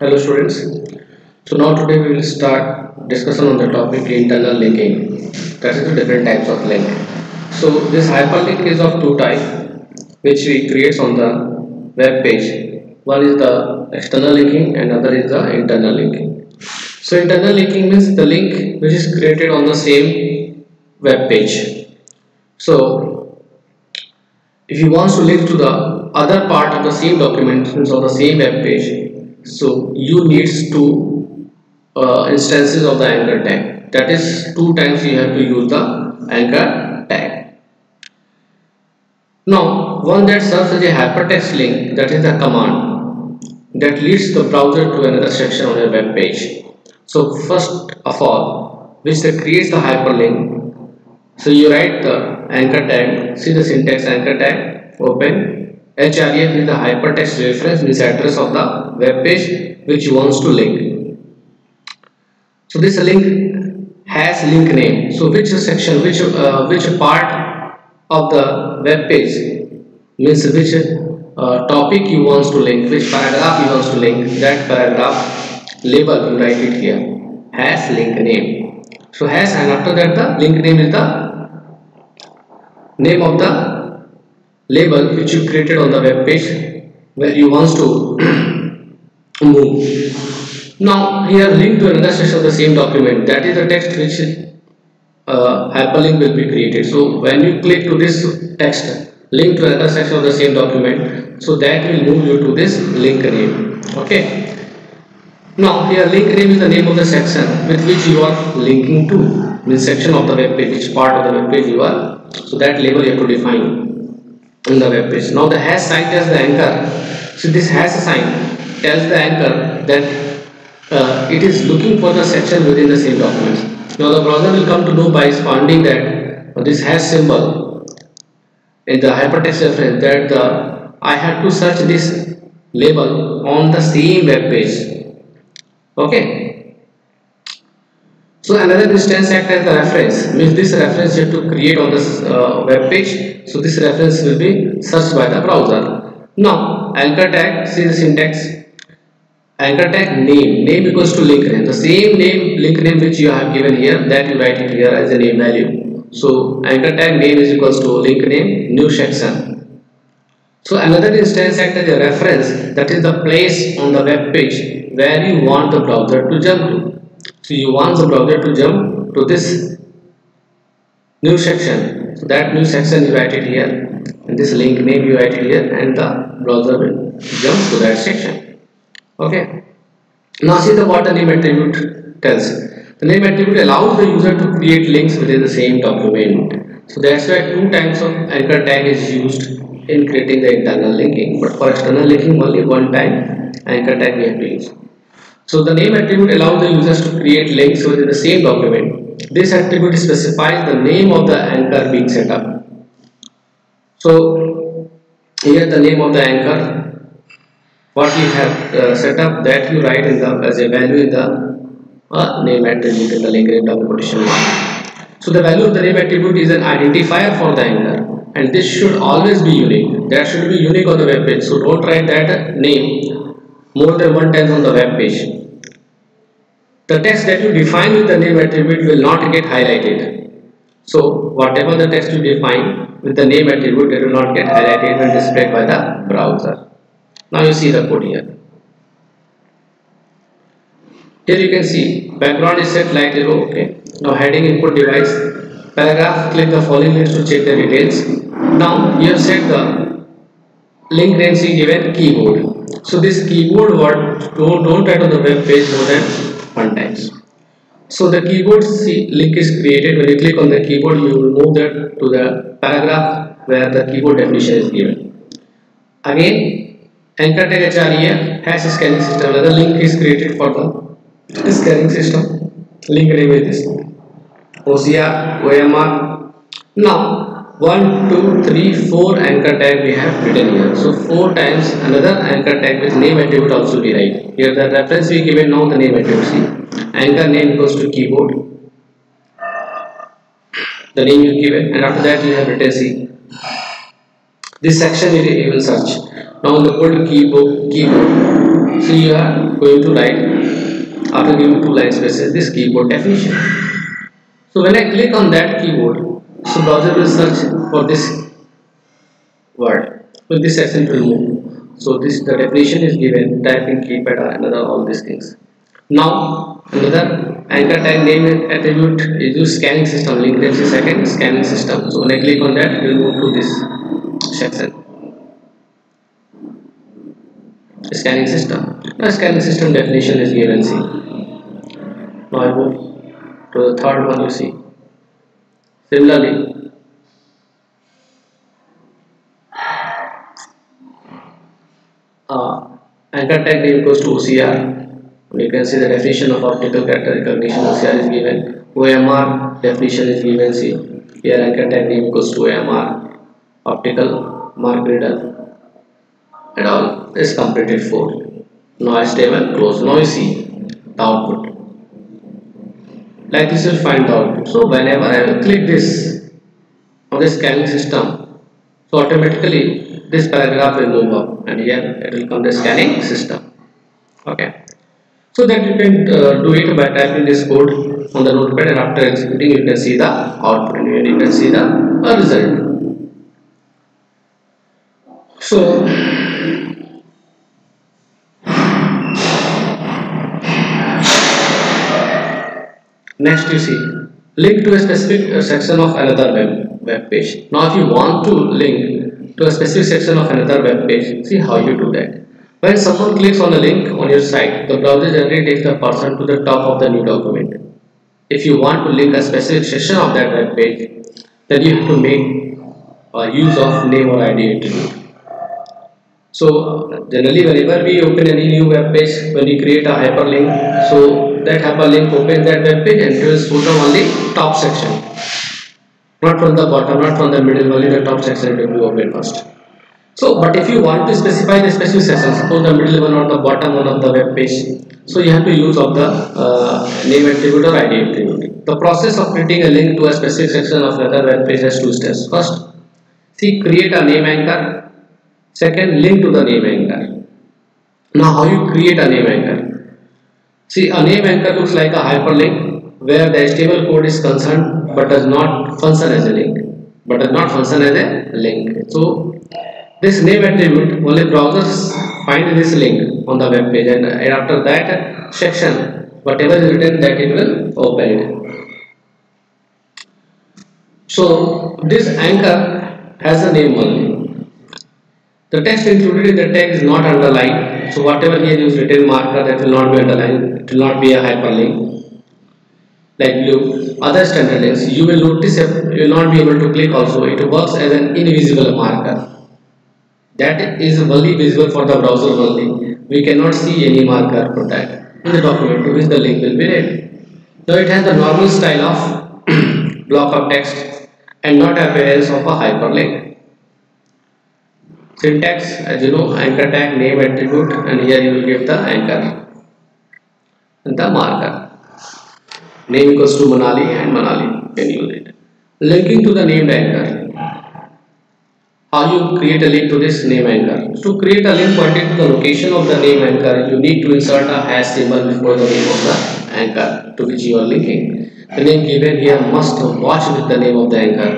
Hello students. So now today we will start discussion on the topic internal linking. That is the different types of link. So this hyperlink is of two types which we create on the web page. One is the external linking and other is the internal linking. So internal linking means the link which is created on the same web page. So if you want to link to the other part of the same document means on the same web page so you needs two uh, instances of the anchor tag. That is two times you have to use the anchor tag. Now one that serves as a hypertext link that is the command that leads the browser to another section on your web page. So first of all which creates the hyperlink. So you write the anchor tag. See the syntax anchor tag? Open href is the hypertext reference means address of the web page which wants to link. So this link has link name. So which section which uh, which part of the web page means which uh, topic you wants to link which paragraph you wants to link that paragraph label you write it here has link name. So has and after that the link name is the name of the label which you created on the web page where you want to move. Now here link to another section of the same document that is the text which uh, hyperlink will be created. So when you click to this text link to another section of the same document so that will move you to this link name. Okay. Now here link name is the name of the section with which you are linking to means section of the web page which part of the web page you are so that label you have to define in the web page. Now the hash sign as the anchor. So this hash sign tells the anchor that uh, it is looking for the section within the same document. Now the browser will come to know by finding that uh, this hash symbol in the hypertext reference that the I have to search this label on the same web page. Okay. So another instance act as the reference means this reference you have to create on this uh, web page so this reference will be searched by the browser. Now anchor tag, see the syntax. Anchor tag name, name equals to link name. The same name, link name which you have given here, that you write it here as a name value. So anchor tag name is equals to link name, new section. So another instance act as a reference, that is the place on the web page where you want the browser to jump to. So you want the browser to jump to this new section. So that new section you write it here. And this link name you write it here and the browser will jump to that section. Okay? Now see the what the name attribute tells. The name attribute allows the user to create links within the same document. So that's why two types of anchor tag is used in creating the internal linking. But for external linking only one time anchor tag we have to use so the name attribute allows the users to create links within the same document this attribute specifies the name of the anchor being set up. So here the name of the anchor, what you have uh, set up that you write in the as a value in the uh, name attribute in the link name documentation. So the value of the name attribute is an identifier for the anchor and this should always be unique. That should be unique on the web page. So don't write that name more than one time on the web page the text that you define with the name attribute will not get highlighted. So whatever the text you define with the name attribute it will not get highlighted and displayed by the browser. Now you see the code here. Here you can see background is set light yellow. Okay. Now heading input device paragraph click the following links to check the details. Now you have set the link range given keyboard. So this keyboard word don't, don't write on the web page more than one times. So the keyboard link is created. When you click on the keyboard, you will move that to the paragraph where the keyboard definition is given. Again, anchor tag HREF has a scanning system. Another link is created for the scanning system. Link name is this. OCR, OMR. Now, 1 2 3 4 anchor tag we have written here. So four times another anchor tag with name attribute also be right here the reference we given now the name attribute see. Anchor name goes to keyboard. The name you given and after that you have written see. This section you will search. Now the code keyboard keyboard. So you are going to write after giving two line spaces this keyboard definition. So when I click on that keyboard so browser will search for this word so this section will move so this the definition is given type in keypad or another all these things. Now another anchor tag name attribute is use scanning system. Link is second scanning system. So when I click on that will move to this section. Scanning system. The scanning system definition is given see. Now I move to the third one you see similarly uh, anchor tag name equals to OCR you can see the definition of optical character recognition OCR is given OMR definition is given see here anchor tag name equals to OMR optical mark reader and all is completed for noise table close see the output like this will find out. So whenever I click this on the scanning system so automatically this paragraph will move up and here it will come the scanning system. Okay. So that you can uh, do it by typing this code on the notepad and after executing you can see the output and you can see the result. So next you see link to a specific uh, section of another web, web page. Now if you want to link to a specific section of another web page see how you do that. When someone clicks on a link on your site the browser generally takes the person to the top of the new document. If you want to link a specific section of that web page then you have to make uh, use of name or id attribute. So generally whenever we open any new web page when we create a hyperlink so that hyperlink open that web page and put on the top section. Not from the bottom not from the middle only the top section will be open first. So but if you want to specify the specific section suppose the middle one or the bottom one of the web page so you have to use of the uh, name attribute or id attribute the process of creating a link to a specific section of another web page has two steps. First see create a name anchor. Second link to the name anchor. Now how you create a name anchor See, a name anchor looks like a hyperlink where the HTML code is concerned but does not function as a link, but does not function as a link. So, this name attribute only browsers find this link on the web page, and after that section, whatever is written, that it will open it. So, this anchor has a name only. The text included in the tag is not underlined. So whatever here is written marker that will not be underlined, it will not be a hyperlink. Like blue, other standard links, you will notice you will not be able to click also. It works as an invisible marker. That is only visible for the browser only. We cannot see any marker for that in the document to which the link will be read. Now it has the normal style of block of text and not appearance of a hyperlink syntax as you know anchor tag name attribute and here you will get the anchor. And the marker. Name equals to Manali and Manali can use it linking to the named anchor. How you create a link to this name anchor? To create a link pointing to the location of the name anchor you need to insert a hash symbol before the name of the anchor to which you are linking. The name given here must match with the name of the anchor.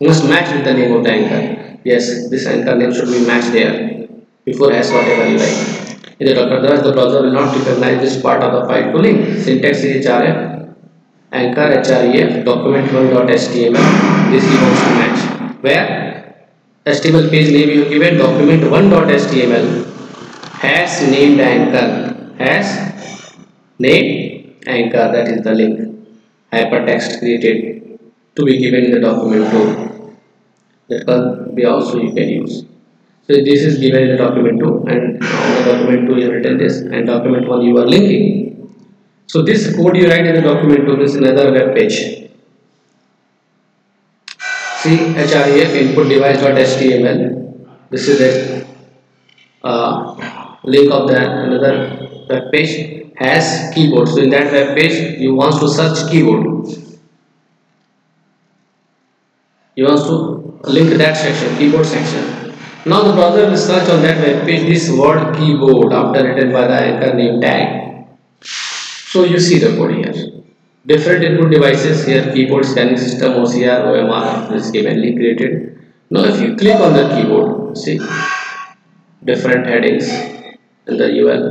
Must match with the name of the anchor yes this anchor name should be matched there. Before as whatever you in the otherwise the browser will not recognize this part of the file link syntax is href anchor href document1.html this wants to match where? Html page name you given document1.html has named anchor. Has named anchor. That is the link. Hypertext created to be given in the document 2 that can be also you can use so this is given in the document 2 and on the document 2 you have written this and document 1 you are linking. So this code you write in the document 2 is another web page. See href input device.html this is a uh, link of the another web page has keyboard. So in that web page you want to search keyboard. You want to link that section keyboard section Now the browser will search on that web page this word keyboard after written by the anchor name tag. So you see the code here. Different input devices here keyboard scanning system OCR OMR is givenly created. Now if you click on the keyboard see different headings in the UL.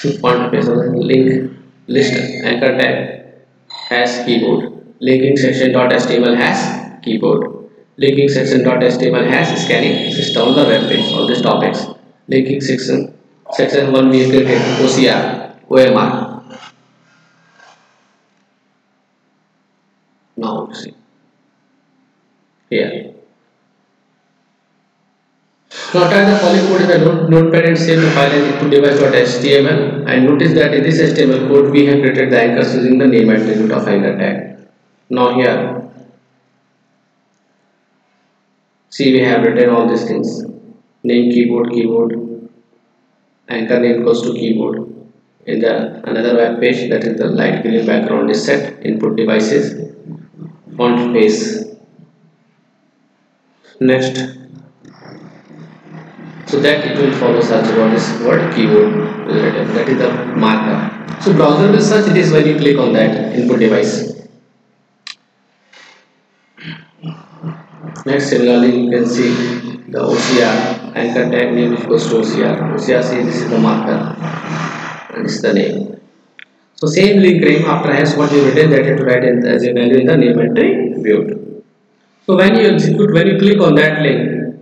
Face link list anchor tag has keyboard linking section.html has keyboard linking section.html has scanning system the web page all these topics linking section section 1 we created OCR OMR now see here now type the following code in the node, notepad and save the file as input device.html and notice that in this HTML code we have created the anchors using the name attribute of anchor tag. Now here. See we have written all these things. Name keyboard keyboard. Anchor name goes to keyboard. In the another web page that is the light green background is set. Input devices. Font face next. So that it will follow search about this word keyboard that is the marker. So browser will search this when you click on that input device Next, similarly, you can see the OCR anchor tag name equals to OCR. OCR says this is the marker and this is the name. So same link name after has what you written that you to write in, as a value in the name attribute. So when you execute, when you click on that link,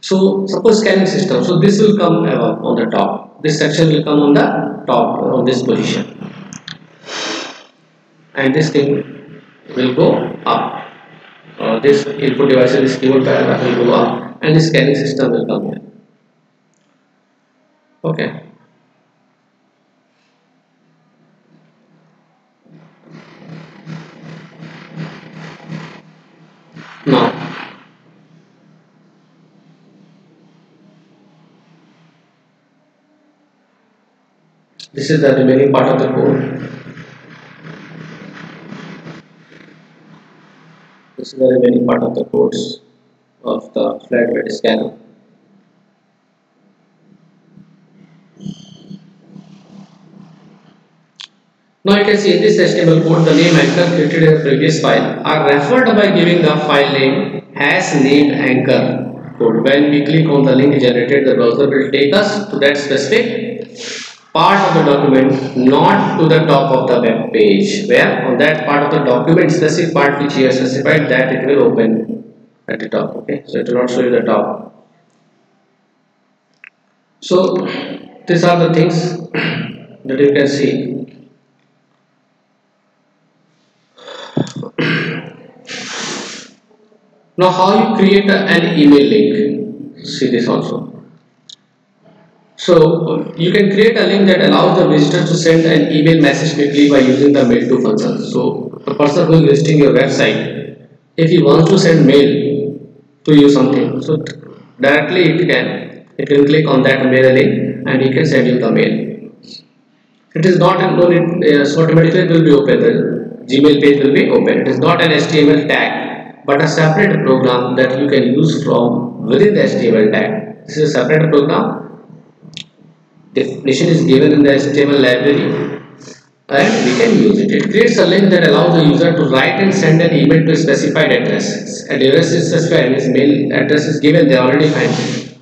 so suppose scanning system, so this will come on the top. This section will come on the top on this position, and this thing will go up uh, this input device this keyboard paragraph will go up and the scanning system will come here okay now this is the remaining part of the code the remaining part of the codes of the flatbed scanner. Now you can see in this HTML code the name anchor created in the previous file are referred by giving the file name as name anchor code. When we click on the link generated the browser will take us to that specific part of the document not to the top of the web page. Where? On that part of the document specific part which you have specified that it will open at the top okay? So it will not show you the top. So these are the things that you can see. Now how you create an email link? See this also so you can create a link that allows the visitor to send an email message quickly by using the mail to function. So the person who is visiting your website, if he wants to send mail to you something, so directly it can, it can click on that mail link and he can send you the mail. It is not an uh, so automatically it will be open. The Gmail page will be open. It is not an HTML tag, but a separate program that you can use from within the HTML tag. This is a separate program definition is given in the HTML library and we can use it. It creates a link that allows the user to write and send an email to a specified address. Address is specified, means mail address is given, they already find it.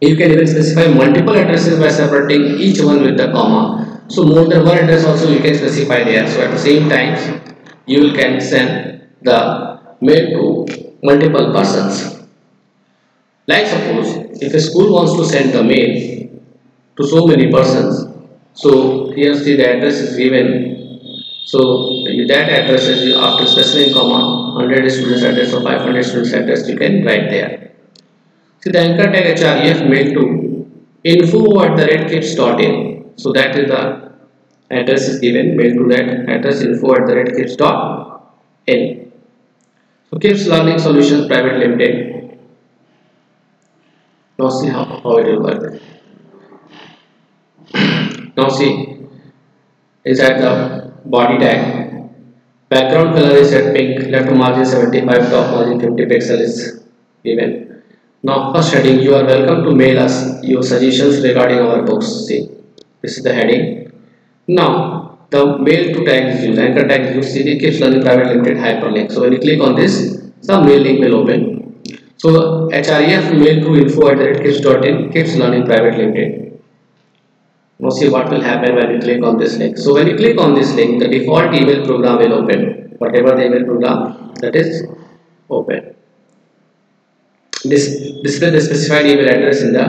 You can even specify multiple addresses by separating each one with the comma. So more than one address also you can specify there. So at the same time, you can send the mail to multiple persons. Like suppose, if a school wants to send the mail to so many persons. So here see the address is given. So that address is after specifying comma 100 students address or 500 students address you can write there. See the anchor tag href mail to info at the rate kips.in. So that is the address is given mail to that address info at the rate kips.in. So Kips Learning Solutions Private Limited. Now see how, how it will work now see inside the body tag. Background color is set pink. Left margin 75 top margin 50 pixel is given. Now first heading you are welcome to mail us your suggestions regarding our books see this is the heading. Now the mail to tag is used. Anchor tag is used. See Kips Learning Private Limited hyperlink. So when you click on this some mail link will open. So href mail to info at the kips learning private limited now see what will happen when you click on this link. So when you click on this link the default email program will open. Whatever the email program that is open. This display the specified email address in the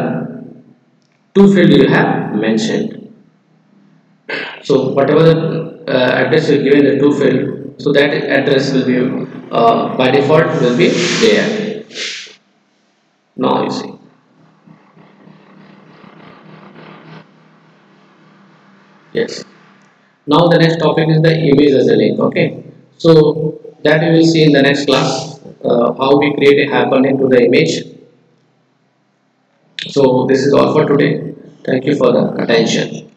to field you have mentioned. So whatever the uh, address you given in the to field so that address will be uh, by default will be there. Now you see yes. Now the next topic is the image as a link okay? So that we will see in the next class uh, how we create a hyperlink to the image. So this is all for today. Thank you for the attention